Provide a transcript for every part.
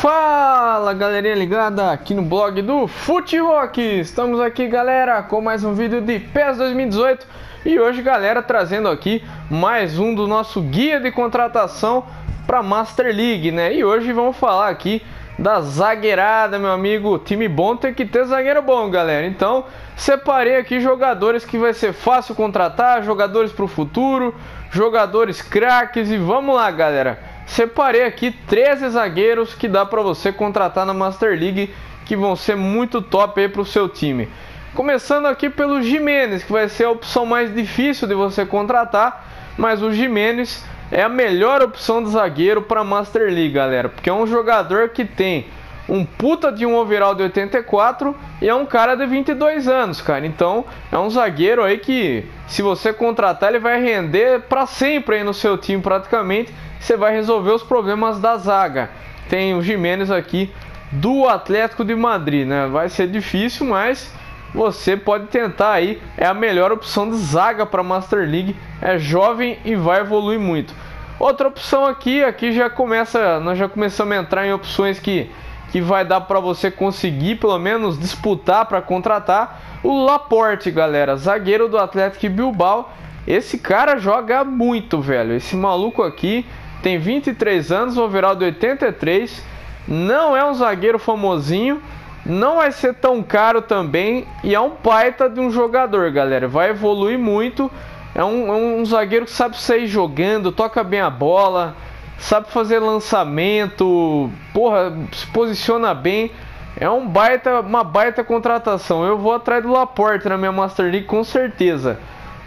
Fala galerinha ligada aqui no blog do Fute Rock. Estamos aqui galera com mais um vídeo de PES 2018 e hoje galera trazendo aqui mais um do nosso guia de contratação para Master League, né? E hoje vamos falar aqui da zagueirada, meu amigo. Time bom tem que ter zagueiro bom, galera. Então, separei aqui jogadores que vai ser fácil contratar, jogadores para o futuro, jogadores craques e vamos lá, galera. Separei aqui 13 zagueiros que dá para você contratar na Master League que vão ser muito top aí para o seu time. Começando aqui pelo Jimenez, que vai ser a opção mais difícil de você contratar, mas o Jimenez é a melhor opção de zagueiro para Master League, galera, porque é um jogador que tem um puta de um overall de 84 e é um cara de 22 anos, cara. Então, é um zagueiro aí que se você contratar, ele vai render para sempre aí no seu time praticamente. Você vai resolver os problemas da zaga. Tem o Jimenez aqui do Atlético de Madrid, né? Vai ser difícil, mas você pode tentar aí. É a melhor opção de zaga para Master League. É jovem e vai evoluir muito. Outra opção aqui, aqui já começa, nós já começamos a entrar em opções que que vai dar para você conseguir pelo menos disputar para contratar o Laporte, galera, zagueiro do Atlético Bilbao. Esse cara joga muito, velho. Esse maluco aqui tem 23 anos, overall de 83, não é um zagueiro famosinho, não vai ser tão caro também e é um baita de um jogador, galera. Vai evoluir muito. É um, é um zagueiro que sabe sair jogando, toca bem a bola, sabe fazer lançamento, porra, se posiciona bem. É um baita, uma baita contratação. Eu vou atrás do Laporte na minha Master League com certeza.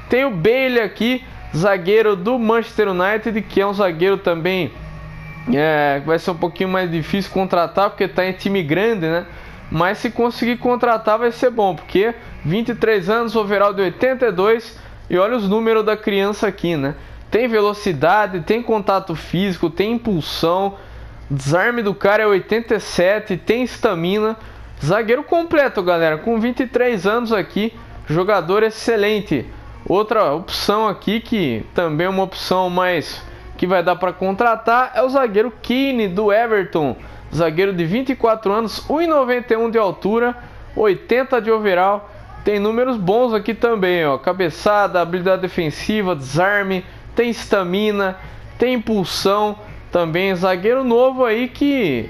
Tem o Bailey aqui, zagueiro do Manchester United, que é um zagueiro também é, vai ser um pouquinho mais difícil contratar porque está em time grande, né? Mas se conseguir contratar vai ser bom, porque 23 anos, overall de 82 e olha os números da criança aqui, né? Tem velocidade, tem contato físico, tem impulsão. Desarme do cara é 87, tem estamina. Zagueiro completo, galera, com 23 anos aqui, jogador excelente. Outra opção aqui que também é uma opção mais que vai dar para contratar é o zagueiro Keane do Everton. Zagueiro de 24 anos, 1,91 de altura, 80 de overall. Tem números bons aqui também, ó. Cabeçada, habilidade defensiva, desarme, tem estamina, tem impulsão, também zagueiro novo aí que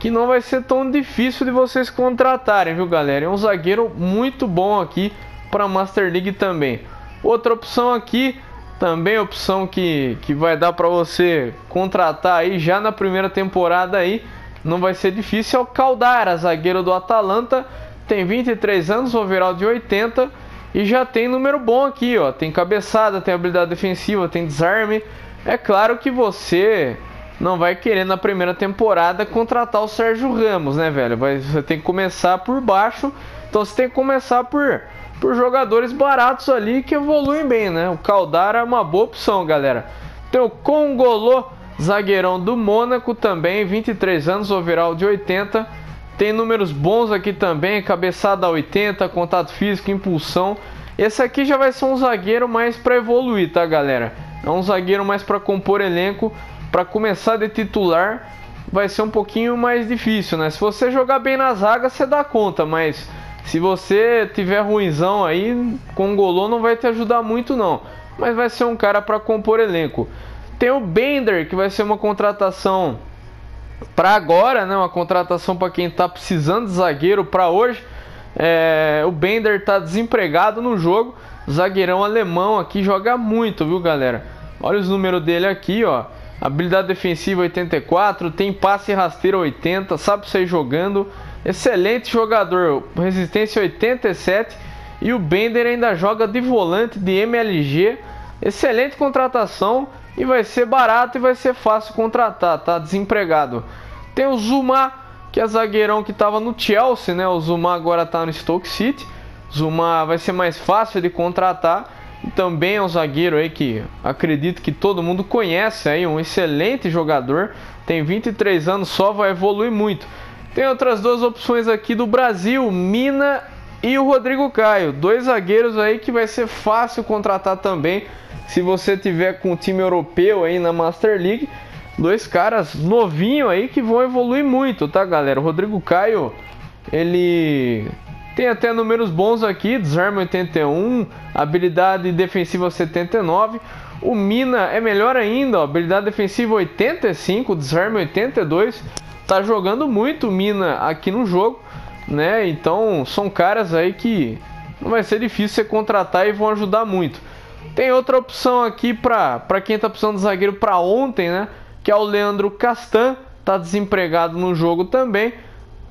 que não vai ser tão difícil de vocês contratarem, viu, galera? É um zagueiro muito bom aqui para Master League também. Outra opção aqui, também opção que, que vai dar para você contratar aí já na primeira temporada aí, não vai ser difícil, é o Caldara, zagueiro do Atalanta, tem 23 anos, overall de 80 e já tem número bom aqui, ó. Tem cabeçada, tem habilidade defensiva, tem desarme. É claro que você não vai querer na primeira temporada contratar o Sérgio Ramos, né, velho? Você tem que começar por baixo. Então você tem que começar por, por jogadores baratos ali que evoluem bem, né? O Caldara é uma boa opção, galera. Tem o Congolô, zagueirão do Mônaco também, 23 anos, overall de 80 tem números bons aqui também, cabeçada 80, contato físico, impulsão. Esse aqui já vai ser um zagueiro mais para evoluir, tá, galera? É um zagueiro mais para compor elenco, para começar de titular, vai ser um pouquinho mais difícil, né? Se você jogar bem na zaga, você dá conta, mas se você tiver ruizão aí, com Golô não vai te ajudar muito não, mas vai ser um cara para compor elenco. Tem o Bender, que vai ser uma contratação para agora, né, uma contratação para quem está precisando de zagueiro para hoje. É, o Bender está desempregado no jogo. Zagueirão alemão aqui joga muito, viu, galera? Olha os números dele aqui, ó. Habilidade defensiva 84, tem passe rasteiro 80, sabe sair jogando. Excelente jogador, resistência 87 e o Bender ainda joga de volante de MLG. Excelente contratação e vai ser barato e vai ser fácil contratar, tá? Desempregado. Tem o Zuma, que é zagueirão que estava no Chelsea, né? O Zuma agora está no Stoke City. Zuma vai ser mais fácil de contratar. E também é um zagueiro aí que acredito que todo mundo conhece aí, um excelente jogador. Tem 23 anos só, vai evoluir muito. Tem outras duas opções aqui do Brasil, Mina e o Rodrigo Caio. Dois zagueiros aí que vai ser fácil contratar também se você tiver com o time europeu aí na Master League, Dois caras novinho aí que vão evoluir muito, tá, galera? O Rodrigo Caio, ele tem até números bons aqui, desarme 81, habilidade defensiva 79. O Mina é melhor ainda, ó, habilidade defensiva 85, desarme 82. Tá jogando muito o Mina aqui no jogo, né? Então são caras aí que não vai ser difícil você contratar e vão ajudar muito. Tem outra opção aqui para quem tá precisando de zagueiro para ontem, né? Que é o Leandro Castan, tá desempregado no jogo também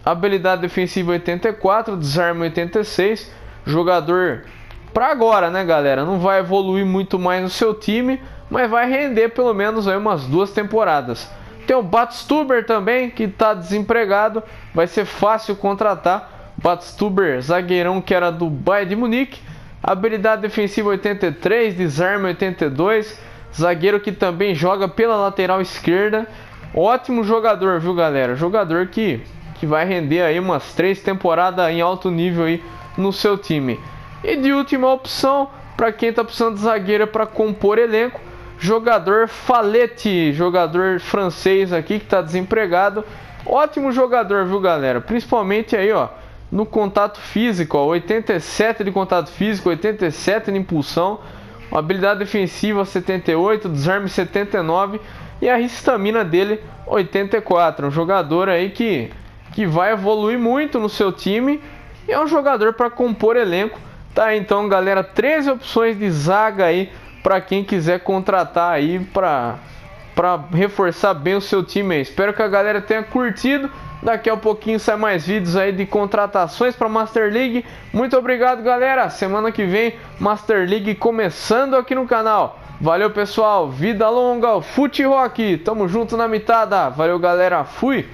habilidade defensiva 84, desarme 86, jogador para agora, né, galera? Não vai evoluir muito mais no seu time, mas vai render pelo menos aí umas duas temporadas. Tem o Batstuber também, que está desempregado, vai ser fácil contratar. Batstuber, zagueirão que era do Bayern de Munique, habilidade defensiva 83, desarme 82, zagueiro que também joga pela lateral esquerda. Ótimo jogador, viu, galera? Jogador que que vai render aí umas três temporadas em alto nível aí no seu time. E de última opção, para quem está precisando de zagueiro para compor elenco, jogador Falete, jogador francês aqui que está desempregado. Ótimo jogador, viu, galera? Principalmente aí, ó, no contato físico, ó, 87 de contato físico, 87 de impulsão, habilidade defensiva 78, desarme 79 e a estamina dele 84. Um jogador aí que que vai evoluir muito no seu time e é um jogador para compor elenco. Tá, então, galera, 13 opções de zaga aí para quem quiser contratar aí para para reforçar bem o seu time aí. Espero que a galera tenha curtido. Daqui a pouquinho sai mais vídeos aí de contratações para Master League. Muito obrigado, galera. Semana que vem Master League começando aqui no canal. Valeu, pessoal. Vida longa, Fute Rock. Tamo junto na mitada. Valeu, galera. Fui.